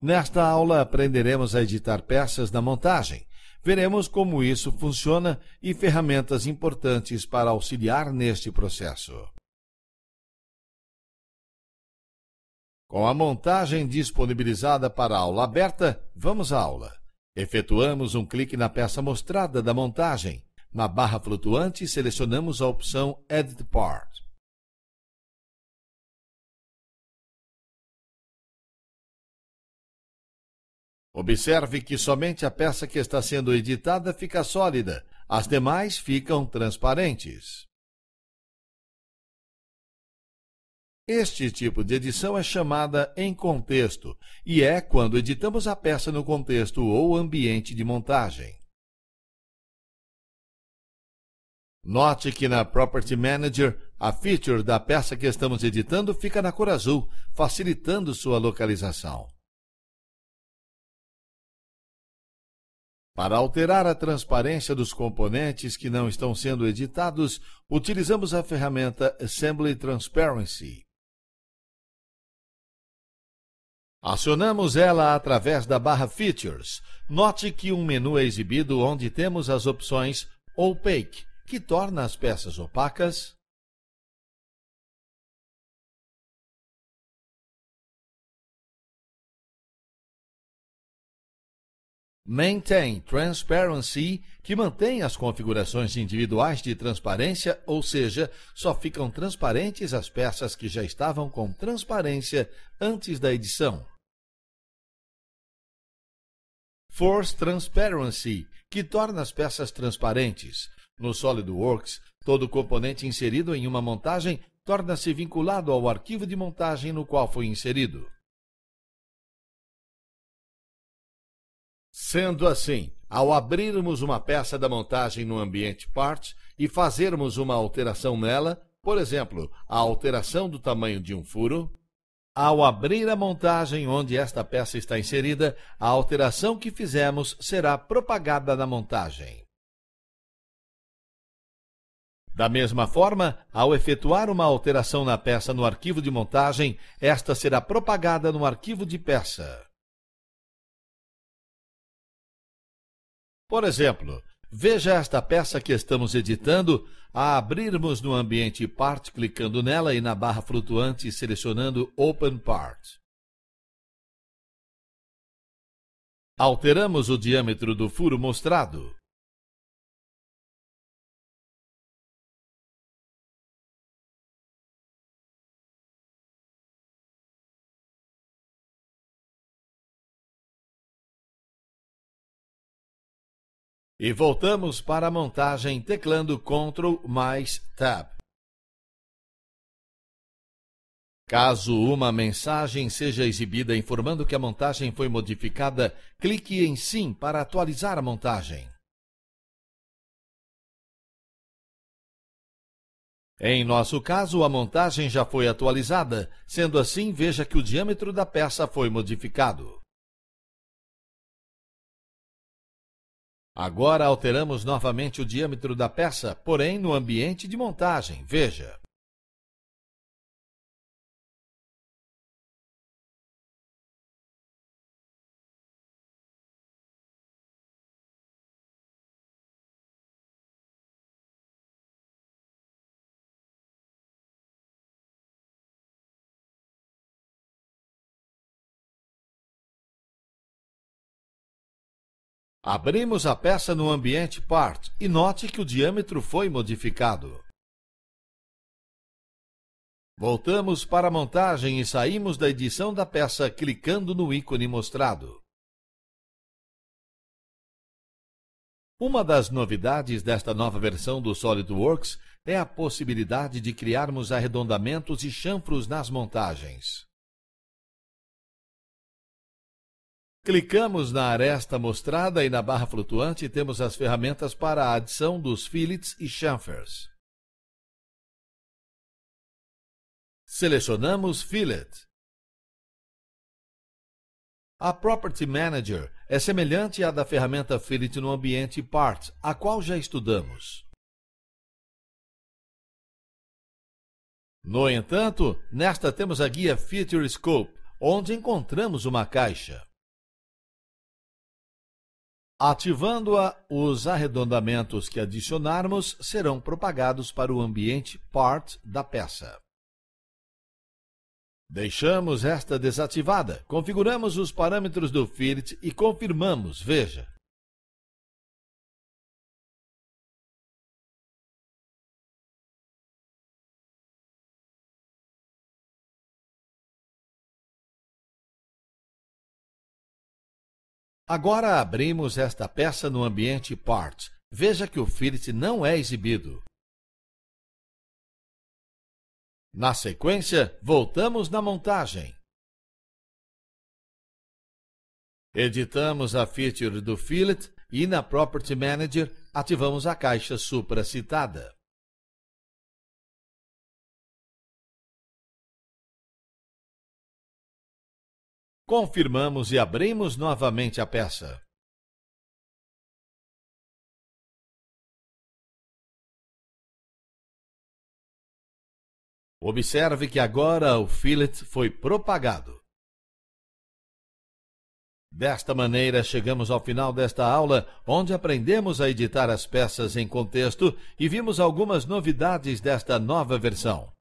Nesta aula aprenderemos a editar peças na montagem. Veremos como isso funciona e ferramentas importantes para auxiliar neste processo. Com a montagem disponibilizada para aula aberta, vamos à aula. Efetuamos um clique na peça mostrada da montagem. Na barra flutuante, selecionamos a opção Edit Part. Observe que somente a peça que está sendo editada fica sólida, as demais ficam transparentes. Este tipo de edição é chamada em contexto e é quando editamos a peça no contexto ou ambiente de montagem. Note que na Property Manager, a feature da peça que estamos editando fica na cor azul, facilitando sua localização. Para alterar a transparência dos componentes que não estão sendo editados, utilizamos a ferramenta Assembly Transparency. Acionamos ela através da barra Features. Note que um menu é exibido onde temos as opções Opaque, que torna as peças opacas, Maintain Transparency, que mantém as configurações individuais de transparência, ou seja, só ficam transparentes as peças que já estavam com transparência antes da edição. Force Transparency, que torna as peças transparentes. No SolidWorks, todo componente inserido em uma montagem torna-se vinculado ao arquivo de montagem no qual foi inserido. Sendo assim, ao abrirmos uma peça da montagem no ambiente Part e fazermos uma alteração nela, por exemplo, a alteração do tamanho de um furo, ao abrir a montagem onde esta peça está inserida, a alteração que fizemos será propagada na montagem. Da mesma forma, ao efetuar uma alteração na peça no arquivo de montagem, esta será propagada no arquivo de peça. Por exemplo, veja esta peça que estamos editando a abrirmos no ambiente Part clicando nela e na barra flutuante selecionando Open Part. Alteramos o diâmetro do furo mostrado. E voltamos para a montagem teclando Ctrl mais Tab. Caso uma mensagem seja exibida informando que a montagem foi modificada, clique em Sim para atualizar a montagem. Em nosso caso, a montagem já foi atualizada, sendo assim, veja que o diâmetro da peça foi modificado. Agora alteramos novamente o diâmetro da peça, porém no ambiente de montagem. Veja. Abrimos a peça no ambiente Part e note que o diâmetro foi modificado. Voltamos para a montagem e saímos da edição da peça clicando no ícone mostrado. Uma das novidades desta nova versão do SolidWorks é a possibilidade de criarmos arredondamentos e chanfros nas montagens. Clicamos na aresta mostrada e na barra flutuante temos as ferramentas para a adição dos fillets e chamfers. Selecionamos Fillet. A Property Manager é semelhante à da ferramenta Fillet no ambiente Part, a qual já estudamos. No entanto, nesta temos a guia Feature Scope, onde encontramos uma caixa. Ativando-a, os arredondamentos que adicionarmos serão propagados para o ambiente part da peça. Deixamos esta desativada, configuramos os parâmetros do fillet e confirmamos, veja. Agora abrimos esta peça no ambiente Part. Veja que o fillet não é exibido. Na sequência, voltamos na montagem. Editamos a feature do fillet e na Property Manager ativamos a caixa supracitada. Confirmamos e abrimos novamente a peça. Observe que agora o fillet foi propagado. Desta maneira, chegamos ao final desta aula, onde aprendemos a editar as peças em contexto e vimos algumas novidades desta nova versão.